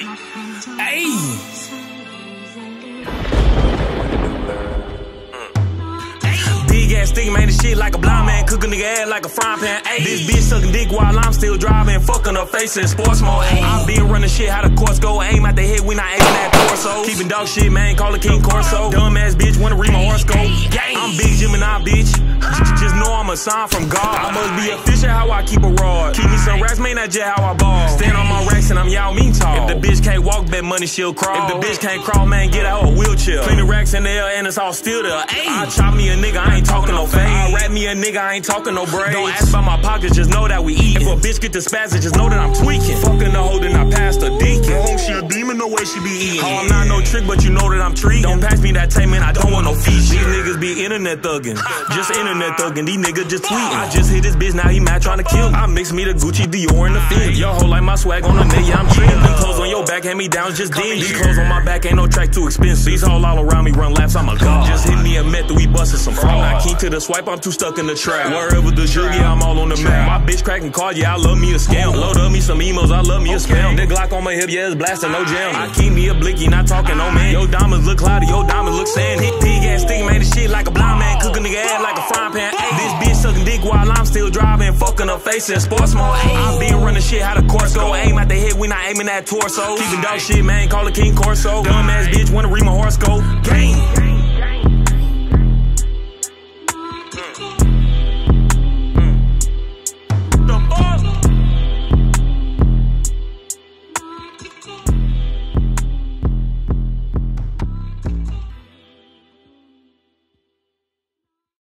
Big ass stick, man, this shit like a blind man. Cook a nigga ass like a frying pan. Ayy, this bitch sucking dick while I'm still driving. Fucking her face in sports mode. Ayy, I been running shit, how the course go. Aim at the head, we not aiming at torso. Keeping dog shit, man, call it Cane Corso. Dumb ass bitch, wanna read my horoscope. I'm big Gemini, bitch. Just know I'm a sign from God. I must be efficient how I keep a rod. Keep me some racks, man, that's just how I ball. Stand on my I'm Yao Ming tall. If the bitch can't walk, bet money she'll crawl. If the bitch can't crawl, man, get out a wheelchair. Clean the racks in the air and it's all still there. Ayy, I chop me a nigga, I ain't talking no fade. I rap me a nigga, I ain't talking no braids. Don't ask about my pockets, just know that we eat. If a bitch get the spasm, just know that I'm tweaking. Fucking the hoe, then I passed a deacon. Oh, she a demon, no way she be eating. Oh, I'm not no trick, but you know that I'm treating. Don't pass me that tape, man, I don't want no fees. These niggas be internet thugging. Just internet thugging, these niggas just tweeting. I just hit this bitch, now he mad trying to kill me. I mix me the Gucci Dior and the fit. Your like my swag on the net, yeah, I'm treating. Them clothes on your back, hand me down, just dingy. These clothes on my back ain't no track too expensive. These hoes all around me run laps, I'm a god. Just hit me a method, we busted some fraud. I'm not keen to the swipe, I'm too stuck in the trap. Wherever the jug, yeah, I'm all on the map. My bitch cracking card, yeah, I love me a scam. Load up me some emos, I love me a spam. The Glock on my hip, yeah, it's blasting, no jam. I keep me a blicky, not talking, no ah. man. Yo, diamonds look cloudy, yo, diamonds look sandy. Pig ass stick, man, this shit like a blind man. Cooking nigga ass like a frying pan. Ay, This bitch sucking dick while I'm still driving. Fucking her face in sports mode. I been not aiming at torso. Keeping dog shit, man, call it Cane Corso. Dumb ass bitch, wanna read my horoscope. Gang.